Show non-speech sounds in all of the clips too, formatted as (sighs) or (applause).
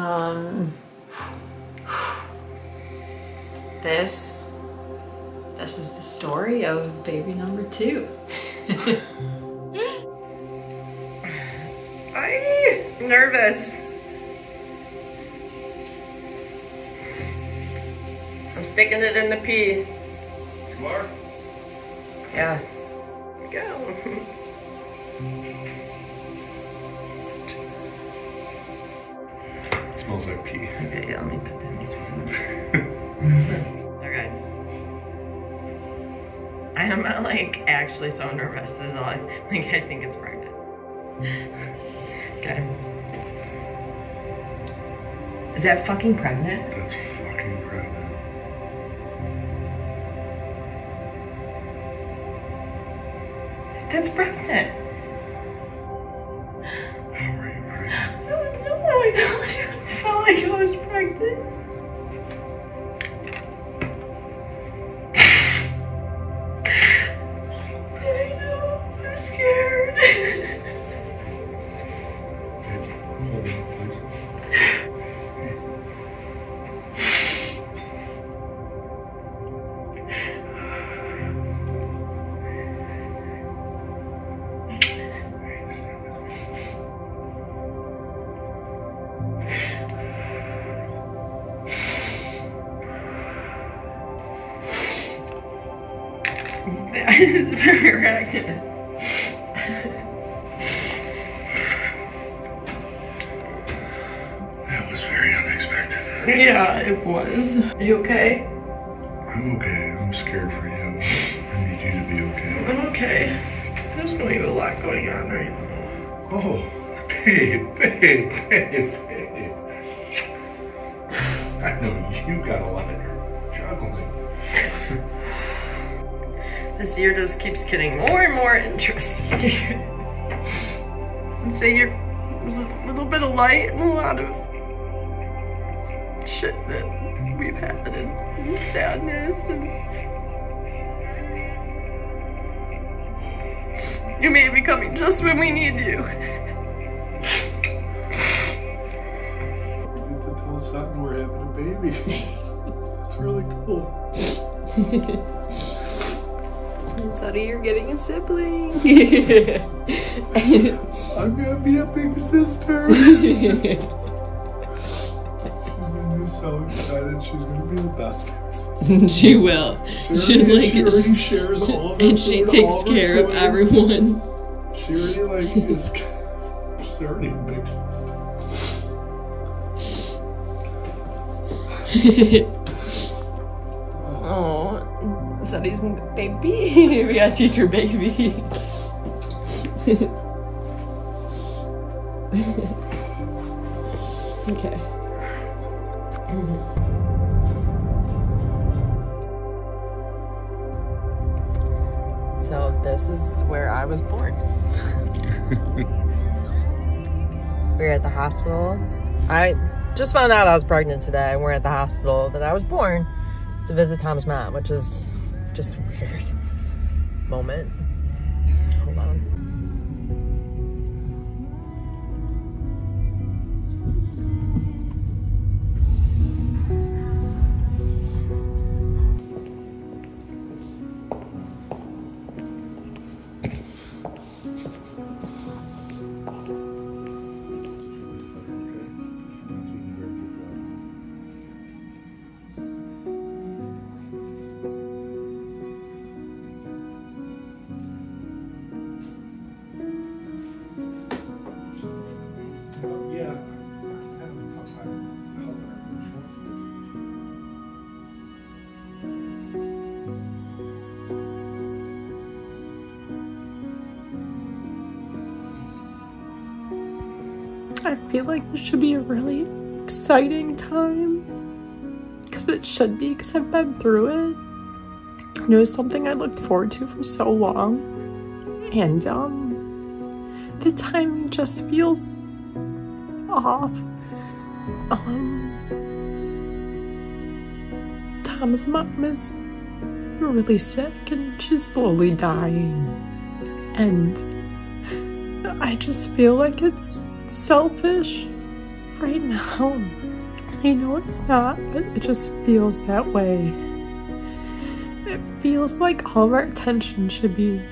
Um, this, this is the story of baby number two. (laughs) I'm nervous. I'm sticking it in the pee. You are? Yeah. Here we go. (laughs) smells like pee. (laughs) Okay, yeah, let me put that in. okay. I am uh, like actually so nervous. This is all I like. I think it's pregnant. Okay. Is that fucking pregnant? That's fucking pregnant. That's pregnant. How are you pregnant? I don't know. I told you. I I was pregnant. You okay? I'm okay. I'm scared for you. (laughs) I need you to be okay. I'm okay. There's no even a lot going on right now. Oh, babe, babe, babe, babe. I know you got a lot of juggling. This year just keeps getting more and more interesting. (laughs) and say you're there's a little bit of light and a lot of shit that we've had and sadness and you may be coming just when we need you. We get to tell Sutton we're having a baby. (laughs) It's really cool. Sorry, you're getting a sibling. (laughs) I'm gonna be a big sister. (laughs) she's gonna be so excited. She's gonna be the best big sister. (laughs) she will. She She like she already shares all of her and she takes all care of everyone. She already like is. (laughs) She's already (laughs) a big sister. Oh, Sunny's baby. we gotta teach her baby. okay. Mm-hmm. So this is where I was born. we (laughs) were at the hospital. I just found out I was pregnant today. We're at the hospital that I was born to visit Tom's mom, which is just a weird (laughs) moment. Feel like this should be a really exciting time. Because it should be, because I've been through it. And it was something I looked forward to for so long. And, um, the timing just feels off. Um, Tom's mom is really sick and she's slowly dying. And I just feel like it's selfish right now. (laughs) I know it's not, but it just feels that way. It feels like all of our attention should be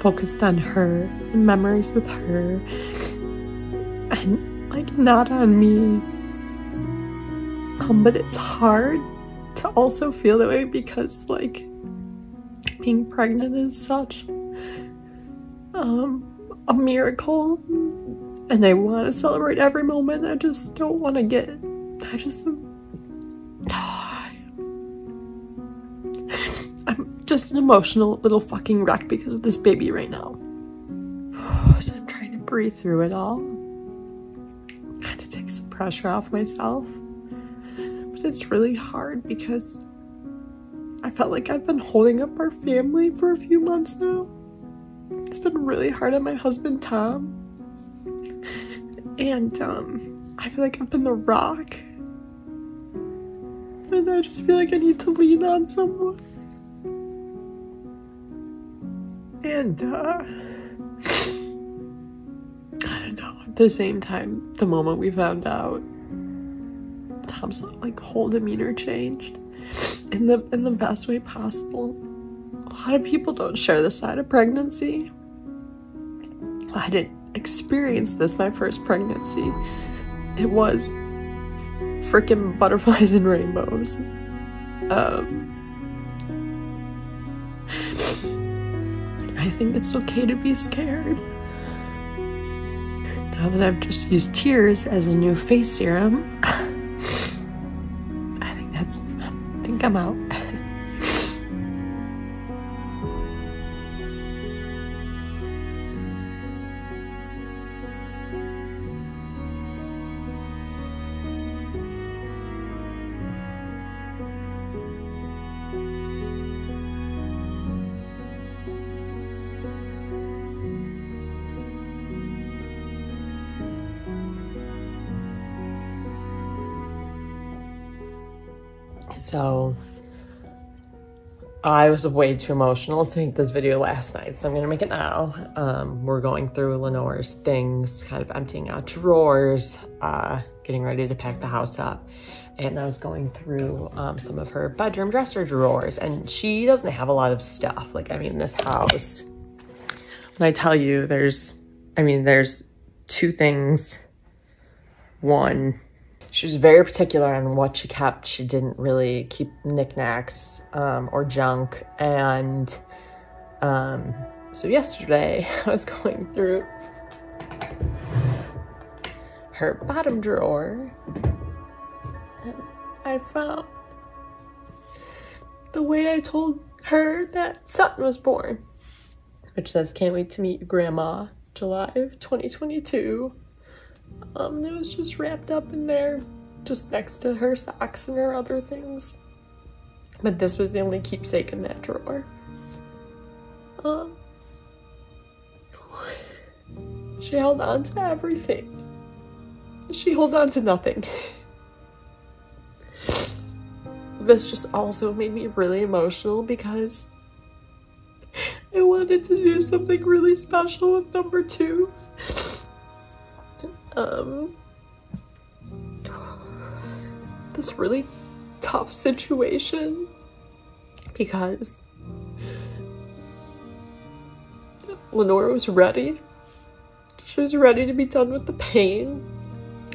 focused on her and memories with her and like not on me. Um, but it's hard to also feel that way because like being pregnant is such um a miracle and I want to celebrate every moment. I just don't want to get I just (sighs) I'm just an emotional little fucking wreck because of this baby right now. (sighs) So I'm trying to breathe through it all. Kind of take some pressure off myself. But it's really hard because I felt like I've been holding up our family for a few months now. It's been really hard on my husband Tom. And um I feel like I've been the rock. And I just feel like I need to lean on someone. And uh I don't know. At the same time, the moment we found out Tom's like whole demeanor changed in the in the best way possible. A lot of people don't share this side of pregnancy. I didn't experience this my first pregnancy. It was freaking butterflies and rainbows. Um, I think it's okay to be scared. Now that I've just used tears as a new face serum, (laughs) I think that's, I think I'm out. So I was way too emotional to make this video last night, so I'm gonna make it now. Um, we're going through Lenore's things, kind of emptying out drawers, uh, getting ready to pack the house up. And I was going through um, some of her bedroom dresser drawers, and she doesn't have a lot of stuff. Like, I mean, this house, when I tell you there's, I mean, there's two things. One, she was very particular on what she kept. She didn't really keep knickknacks um, or junk. And um, so yesterday (laughs) I was going through her bottom drawer and I found the way I told her that Sutton was born, which says, can't wait to meet Grandma, July of 2022. Um, it was just wrapped up in there, just next to her socks and her other things. But this was the only keepsake in that drawer. Um, (sighs) she held on to everything. She holds on to nothing. (sighs) This just also made me really emotional because (sighs) I wanted to do something really special with number two um this really tough situation because Lenora was ready. She was ready to be done with the pain.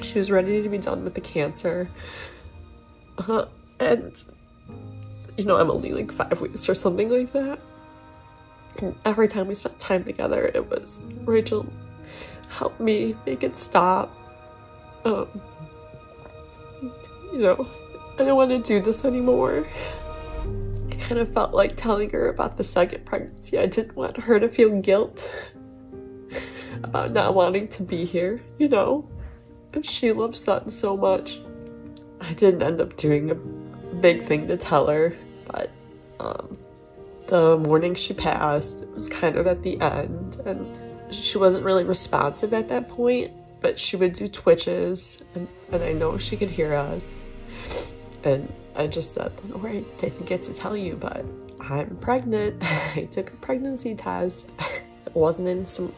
She was ready to be done with the cancer. Uh, and, you know, I'm only like five weeks or something like that. And every time we spent time together, it was Rachel, help me make it stop. Um, you know, I don't want to do this anymore. I kind of felt like telling her about the second pregnancy. I didn't want her to feel guilt (laughs) about not wanting to be here, you know? And she loves Sutton so much. I didn't end up doing a big thing to tell her, but um, the morning she passed, it was kind of at the end, and she wasn't really responsive at that point, but she would do twitches, and, and I know she could hear us. And I just said, Lenore, I didn't get to tell you, but I'm pregnant. (laughs) I took a pregnancy test. (laughs) It wasn't in some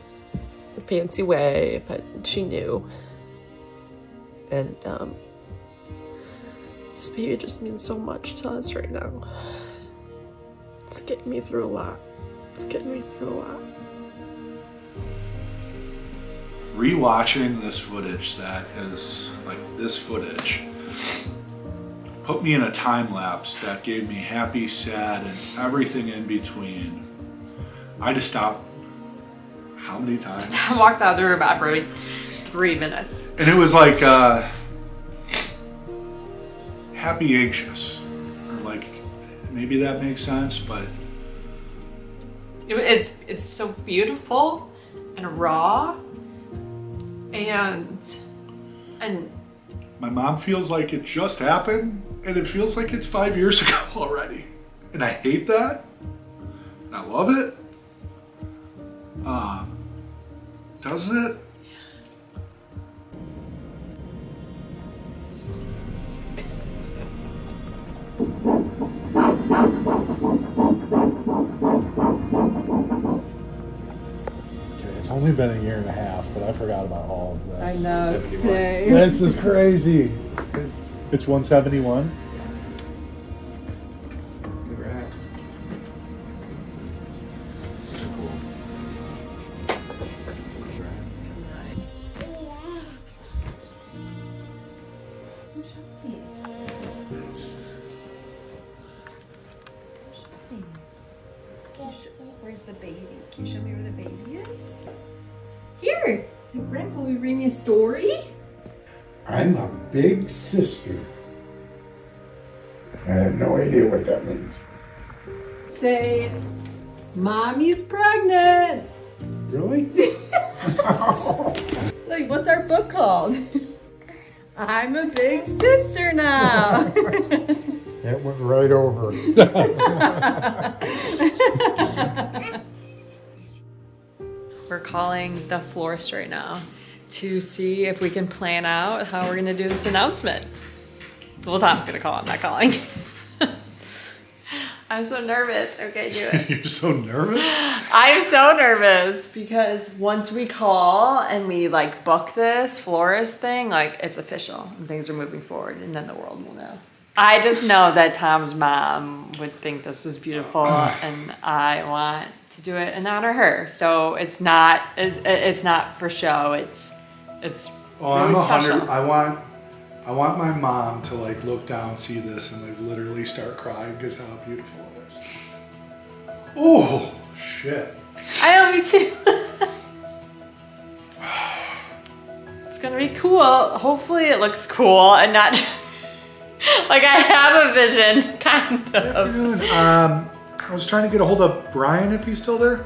fancy way, but she knew. And um, this baby just means so much to us right now. It's getting me through a lot. It's getting me through a lot. Rewatching this footage that is like this footage put me in a time lapse that gave me happy, sad, and everything in between. I just stopped how many times? (laughs) I walked out of the room every three minutes. And it was like uh, happy anxious. Or like maybe that makes sense, but It- it's it's so beautiful and raw and and my mom feels like it just happened and it feels like it's five years (laughs) ago already. And I hate that. And I love it. Um, doesn't it? Only been a year and a half, but I forgot about all of this. I know. This is crazy. It's 171. (laughs) We're calling the florist right now to see if we can plan out how we're gonna do this announcement. Well, Tom's gonna call, I'm not calling. (laughs) I'm so nervous. Okay, do it. (laughs) You're so nervous? (gasps) I am so nervous because once we call and we like book this florist thing, like it's official and things are moving forward and then the world will know. I just know that Tom's mom would think this was beautiful (clears throat) and I want to do it and honor her. So it's not it, it- it's not for show. It's it's Oh, I'm a hundred. I want, I want my mom to like look down, see this, and like literally start crying because how beautiful it is. Oh shit! I know me too. (laughs) it's gonna be cool. Hopefully it looks cool and not just (laughs) like I have a vision, (laughs) kind of. Afternoon. Um, I was trying to get a hold of Brian if he's still there.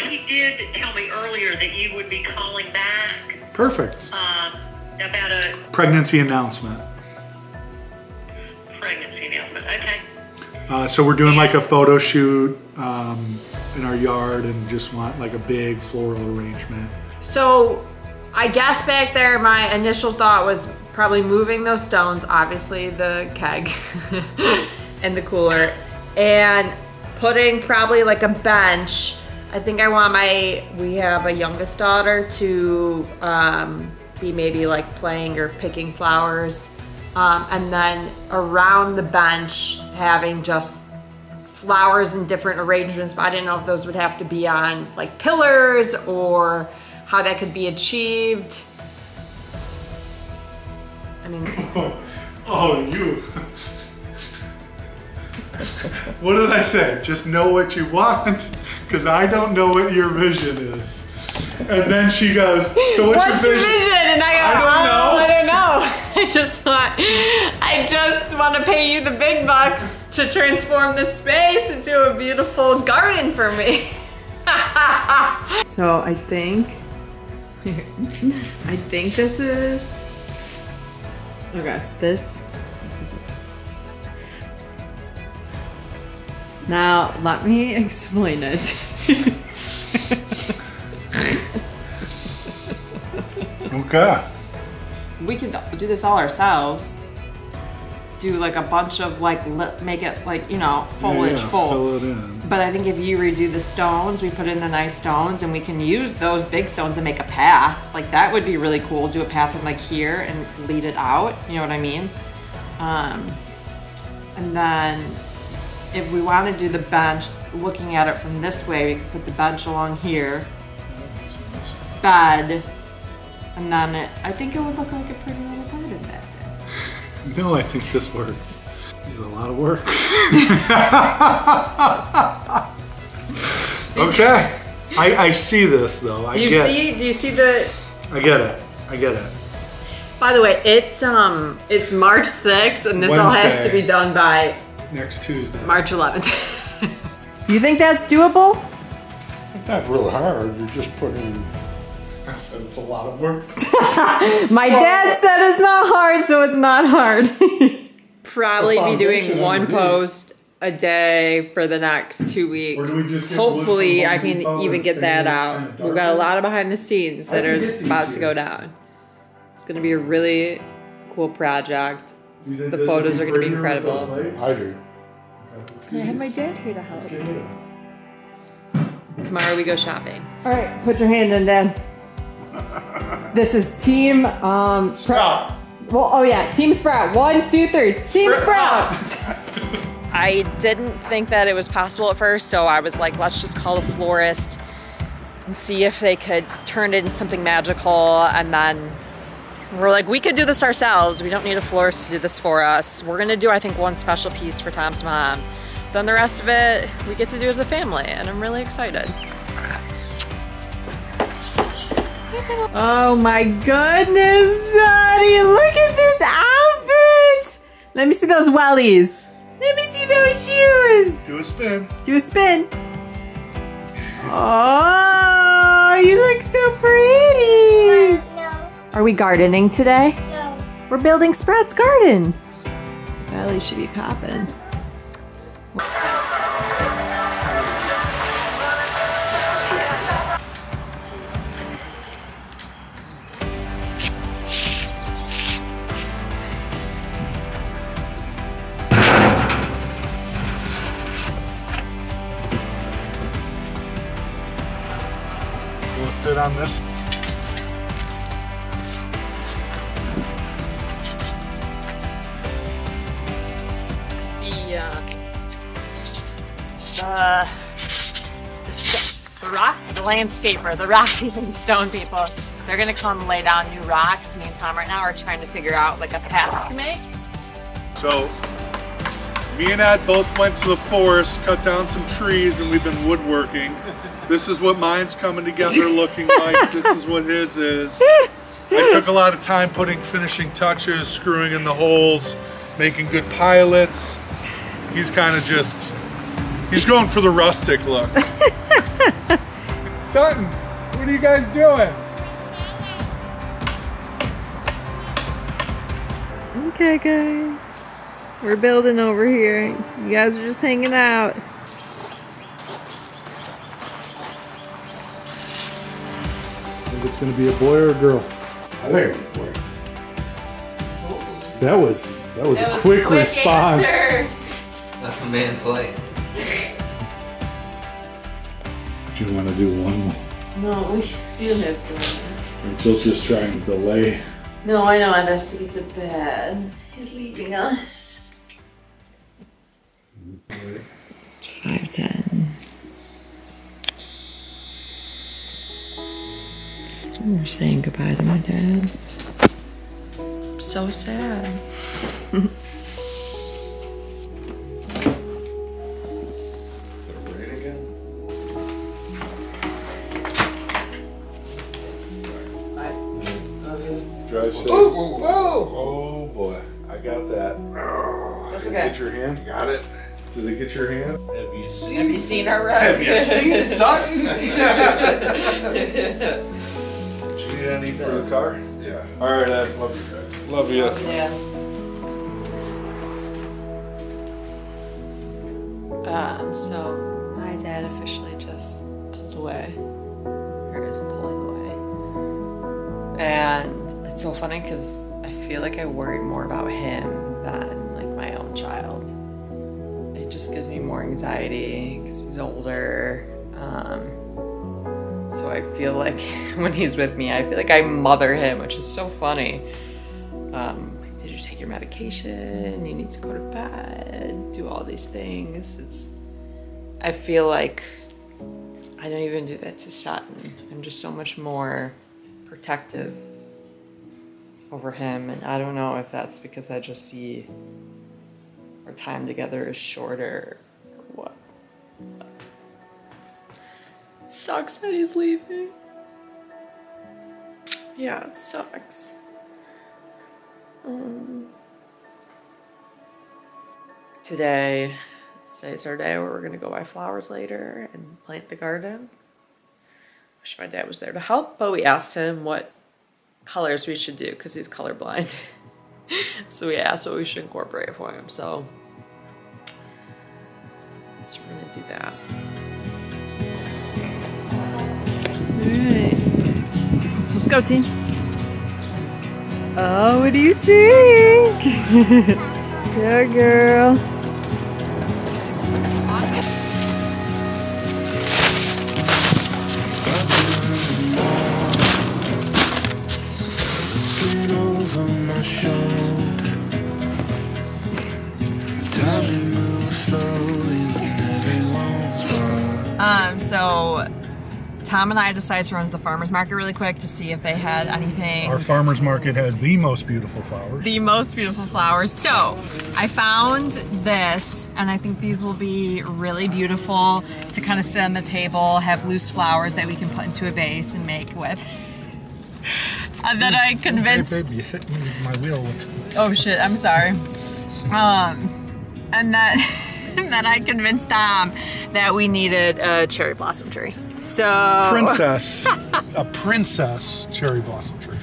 He did tell me earlier that you would be calling back Perfect. um, about a Pregnancy announcement. pregnancy announcement. Okay. Uh, so we're doing like a photo shoot um, in our yard and just want like a big floral arrangement. So I guess back there my initial thought was probably moving those stones, obviously the keg (laughs) and the cooler, and putting probably like a bench. I think I want my we have a youngest daughter to um, be maybe like playing or picking flowers. Um, and then around the bench having just flowers in different arrangements, but I didn't know if those would have to be on like pillars or how that could be achieved. I mean, (laughs) oh, oh, you. (laughs) what did I say? Just know what you want, (laughs) because I don't know what your vision is. And then she goes, "So what's, what's your your vision? And I go, I don't "Oh, know." I don't know. I just want, I just want to pay you the big bucks to transform this space into a beautiful garden for me. so I think, I think this is, okay, this, this is what Now, let me (laughs) explain it. Okay. we can do this all ourselves. Do like a bunch of like, make it like, you know, foliage Yeah, yeah, full. Fill it in. But I think if you redo the stones, we put in the nice stones and we can use those big stones and make a path. Like that would be really cool. Do a path from like here and lead it out. You know what I mean? Um, and then if we want to do the bench, looking at it from this way, we could put the bench along here, bed, and then it, I think it would look like a pretty little garden back there. (laughs) No, I think this works. This is a lot of work. (laughs) okay. I, I see this though. I Do you get see? Do you see the? I get it. I get it. By the way, it's um, it's March 6th, and this all has to be done by Next Tuesday. March 11th. (laughs) you think that's doable? It's not real hard. You're just putting. I said it's a lot of work. (laughs) My dad said it's not hard, so it's not hard. (laughs) Probably be doing one post a day for the next two weeks. Or do we just Hopefully, I can even get stay that kinda out. We've got a lot of behind the scenes that are can get about to go down. It's going to be a really cool project. Do you think The photos are gonna be incredible. I do. I have my dad here to help. Get. Tomorrow we go shopping. All right, put your hand in, Dan. (laughs) This is Team um, Sprout. Well, oh yeah, Team Sprout. One, two, three. Team Sprout. (laughs) I didn't think that it was possible at first, so I was like, let's just call a florist and see if they could turn it into something magical. And then we're like, we could do this ourselves. We don't need a florist to do this for us. We're gonna do, I think, one special piece for Tom's mom. Then the rest of it, we get to do as a family, and I'm really excited. Oh my goodness, Sonny, look at this outfit! Let me see those wellies. Let me see those shoes. Do a spin. Do a spin. Oh, you look so pretty. No, Are we gardening today? no. We're building Sprout's garden. Belly should be popping. Will fit on this? The, uh, the, the rock, the landscaper, the Rockies and Stone people, they're gonna come lay down new rocks. Me and Tom right now are trying to figure out like a path to make. So, me and Ed both went to the forest, cut down some trees, and we've been woodworking. This is what mine's coming together looking like. This is what his is. I took a lot of time putting finishing touches, screwing in the holes, making good pilots. He's kind of just, he's going for the rustic look. Sutton, what are you guys doing? Okay, guys. We're building over here. You guys are just hanging out. I think it's gonna be a boy or a girl? I think it was quick. That was that was a quick, response. Let the man play. (laughs) Do you want to do one? More? No, we do have to. Jill's just trying to delay. No, I know. Ed has to get to bed. He's leaving us. We're saying goodbye to my dad. So sad. (laughs) seen our rug? Have you seen (laughs) Sutton? (laughs) Do you need any for the car? Yeah. All right, Ed. Love you guys. Love you. Yeah. Um, so my dad officially just pulled away. Or is pulling away. And it's so funny because I feel like I worried more about him than like my own child. It just gives me more anxiety because he's older. Um, so I feel like (laughs) when he's with me, I feel like I mother him, which is so funny. Um, did you take your medication? You need to go to bed, do all these things. It's, I feel like I don't even do that to Sutton. I'm just so much more protective over him, and I don't know if that's because I just see our time together is shorter or what. It sucks that he's leaving. Yeah, it sucks. Um, today, today's our day where we're gonna go buy flowers later and plant the garden. Wish my dad was there to help, but we asked him what colors we should do because he's colorblind. (laughs) (laughs) so we asked what we should incorporate for him. So, so we're gonna do that. Alright. Let's go, team. Oh, what do you think? (laughs) yeah, girl. So Tom and I decided to run to the farmer's market really quick to see if they had anything. Our farmer's market has the most beautiful flowers. the most beautiful flowers. So I found this, and I think these will be really beautiful to kind of sit on the table, have loose flowers that we can put into a vase and make with. (laughs) and then I convinced. Hey, baby, hit me with my wheel. Oh shit, I'm sorry. Um, and then, (laughs) (laughs) and then I convinced Tom that we needed a cherry blossom tree. So Princess, (laughs) a princess cherry blossom tree.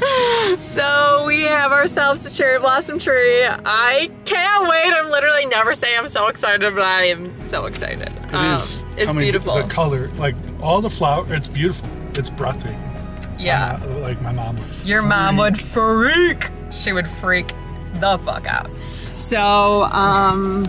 So we have ourselves a cherry blossom tree. I can't wait. I'm literally never saying I'm so excited, but I am so excited. It is. Um, It's coming beautiful. The color, like all the flower, it's beautiful. It's breathtaking. yeah. Uh, like my mom. would Your mom would freak. She would freak the fuck out. So, um,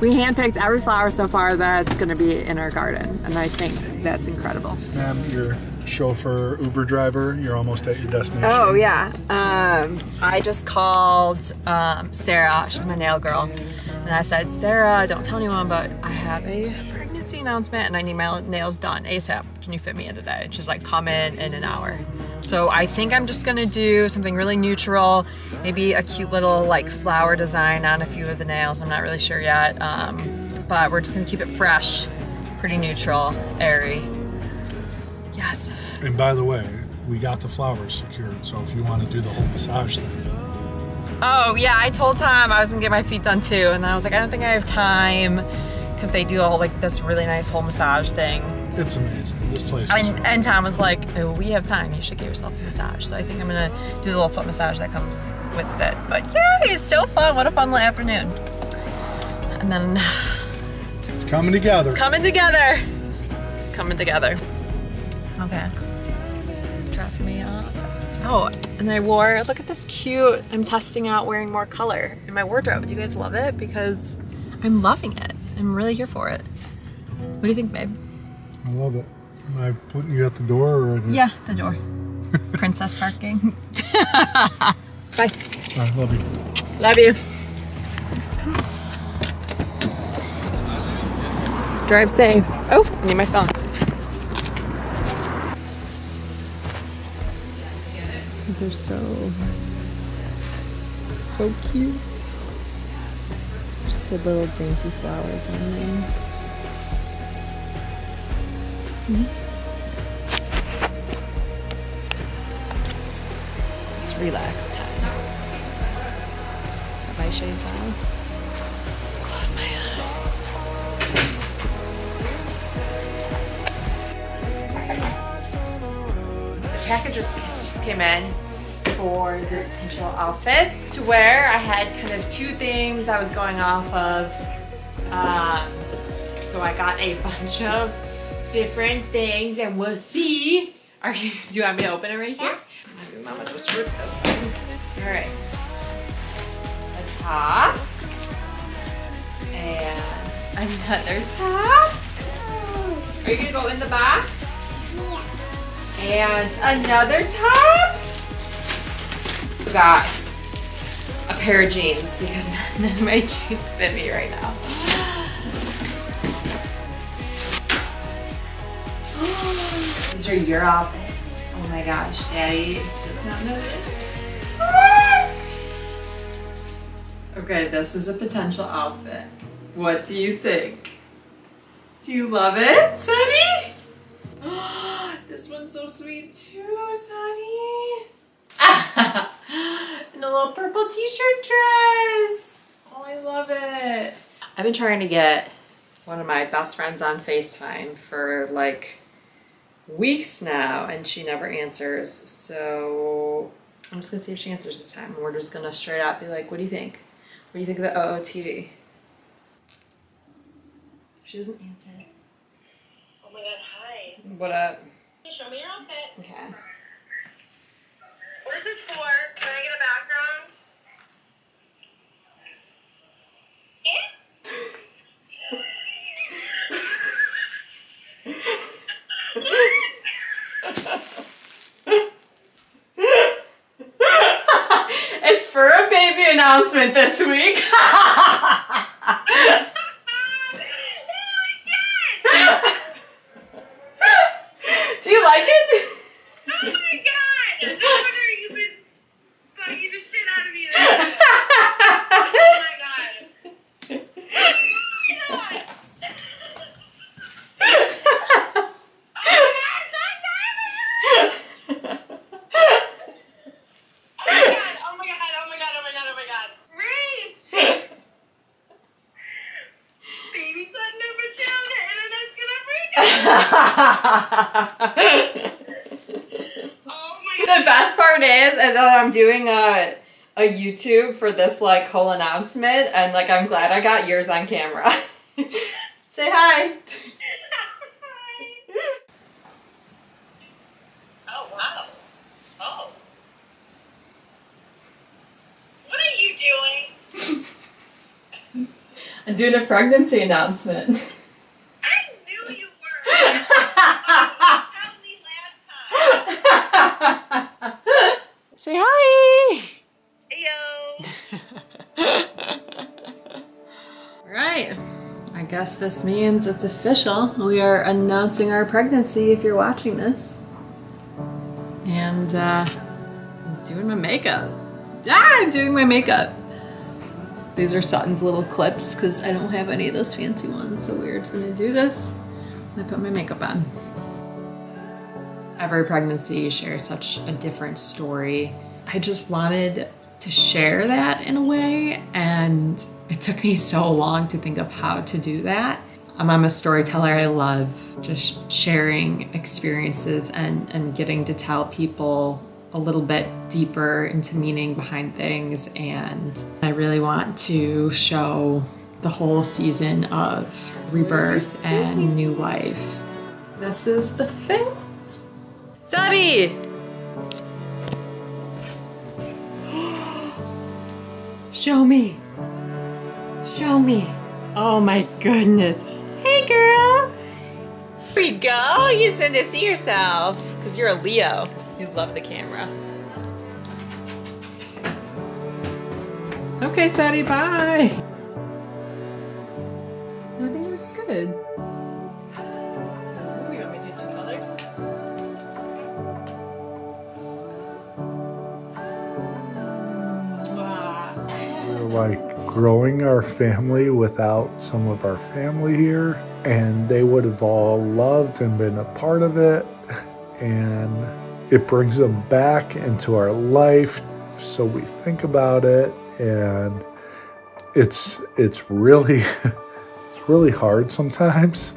we handpicked every flower so far that's gonna be in our garden, and I think that's incredible. Ma'am, your chauffeur, Uber driver, you're almost at your destination. Oh yeah. Um, I just called um, Sarah. She's my nail girl, and I said, Sarah, don't tell anyone, but I have a pregnancy announcement, and I need my nails done ASAP. Can you fit me in today? And she's like, come in in an hour. So I think I'm just gonna do something really neutral, maybe a cute little like flower design on a few of the nails. I'm not really sure yet, um, but we're just gonna keep it fresh, pretty neutral, airy. Yes. And by the way, we got the flowers secured, so if you want to do the whole massage thing, Oh yeah, I told Tom I was gonna get my feet done too, and then I was like, I don't think I have time because they do all like this really nice whole massage thing. It's amazing. This place is And, and Tom was like, oh, we have time. You should get yourself a massage. So I think I'm gonna do the little foot massage that comes with it. But yeah, it's so fun. What a fun little afternoon. And then it's coming together. it's coming together. It's coming together. Okay. Drop me off. Oh, and I wore, look at this cute, I'm testing out wearing more color in my wardrobe. Do you guys love it? Because I'm loving it. I'm really here for it. What do you think, babe? I love it. Am I putting you at the door or? Yeah, the door. (laughs) Princess parking. (laughs) Bye. I love you. Love you. Drive safe. Oh, I need my phone. They're so, so cute. Just the little dainty flowers on there. It's relax time. Have my shades on? Close my eyes. The package just, just came in for the potential outfits to wear. I had kind of two things I was going off of. Um, so I got a (laughs) bunch of different things and we'll see. Are you, (laughs) do you want me to open it right here? Maybe mama just ripped this one. All right. A top. And Another top. Are you gonna go in the box? Yeah. And another top. Got a pair of jeans because (laughs) none of my jeans fit me right now. These are your outfits. Oh my gosh, Daddy does not know this. Okay, this is a potential outfit. What do you think? Do you love it, Sunny? (gasps) this one's so sweet too, Sunny. (laughs) and a little purple t-shirt dress. Oh, I love it. I've been trying to get one of my best friends on FaceTime for like weeks now and she never answers. So I'm just gonna see if she answers this time. We're just gonna straight up be like, what do you think? What do you think of the OOTD? She doesn't answer, Oh my god, hi. what up? Can you show me your outfit? Okay. What is this for? Can I get a background? it's for a baby announcement this week. (laughs) Do you like it? Oh my god! No wonder you've been bugging the shit out of me then. Oh my god. Oh my god, oh my god, oh my god, oh my god. Rage! Baby son number two, the internet's gonna freak out. Oh my the best is that uh, I'm doing a a YouTube for this like whole announcement, and like I'm glad I got yours on camera. (laughs) Say hi. (laughs) Oh wow. Oh. What are you doing? (laughs) I'm doing a pregnancy announcement. Guess this means it's official. We are announcing our pregnancy if you're watching this. And uh, I'm doing my makeup. Ah, I'm doing my makeup. These are Sutton's little clips because I don't have any of those fancy ones. So we're just gonna do this. I put my makeup on. Every pregnancy shares such a different story. I just wanted to share that in a way, and it took me so long to think of how to do that. Um, I'm a storyteller. I love just sharing experiences and, and getting to tell people a little bit deeper into meaning behind things. And I really want to show the whole season of rebirth and new life. This is the face. Daddy! Show me. Show me. Oh my goodness. Hey girl. Here you go. You just need to see yourself. Because you're a Leo. You love the camera. Okay, Sadie, bye. I think it looks good. Growing our family without some of our family here, and they would have all loved and been a part of it. And it brings them back into our life, so we think about it, and it's it's really (laughs) it's really hard sometimes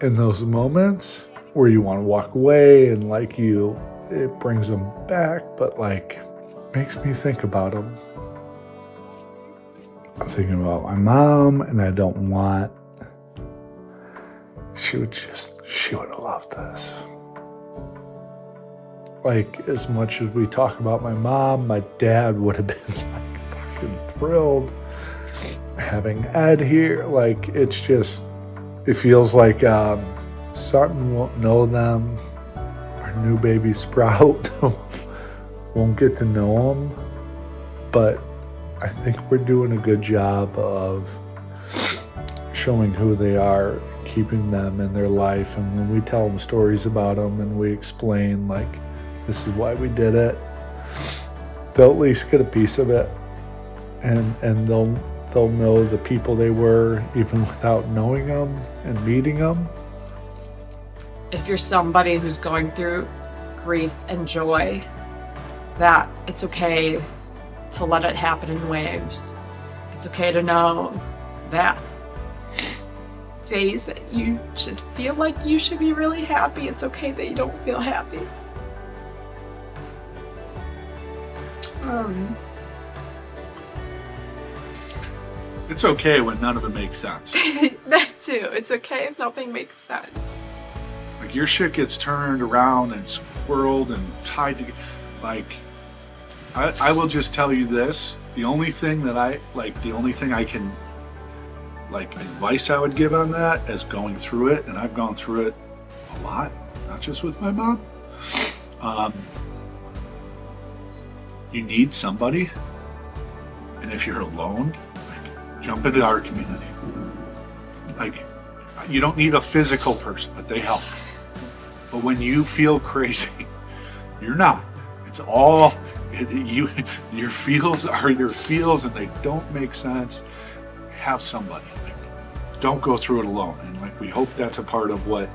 in those moments where you want to walk away and like you it brings them back but like makes me think about them i'm thinking about my mom and i don't want she would just she would have loved this. Like as much as we talk about my mom my dad would have been (laughs) like fucking thrilled having Ed here, like it's just, it feels like um, Sutton won't know them. Our new baby Sprout (laughs) won't get to know them, but I think we're doing a good job of showing who they are, keeping them in their life, and when we tell them stories about them and we explain like this is why we did it, they'll at least get a piece of it, and and they'll they'll know the people they were even without knowing them and meeting them. If you're somebody who's going through grief and joy, that it's okay to let it happen in waves. It's okay to know that days that you should feel like you should be really happy, it's okay that you don't feel happy. Um, It's okay when none of it makes sense. (laughs) that too. It's okay if nothing makes sense. Like your shit gets turned around and swirled and tied together. Like, I, I will just tell you this: the only thing that I like, the only thing I can like advice I would give on that is going through it, and I've gone through it a lot, not just with my mom. Um, you need somebody, and if you're alone, like, jump into our community. Like, you don't need a physical person, but they help. But when you feel (laughs) crazy, you're not. It's all you. Your feels are your feels, and they don't make sense. Have somebody. Like, don't go through it alone. And like we hope that's a part of what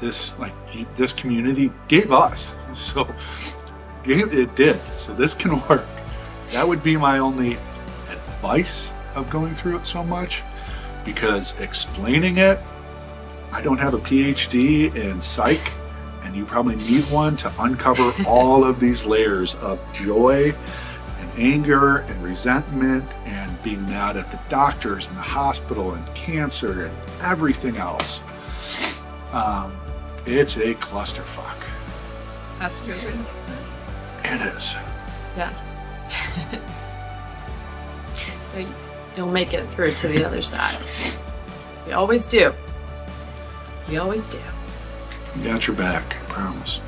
this like this community gave us. (laughs) So it did. So this can (laughs) work. That would be my only advice of going through it so much, because explaining it I don't have a PhD in psych, and you probably need one to uncover all of these layers of joy and anger and resentment and being mad at the doctors and the hospital and cancer and everything else. Um, it's a clusterfuck. That's good. It is. Yeah. (laughs) You'll make it through to the other side. We always do. We always do. Got your back, I promise.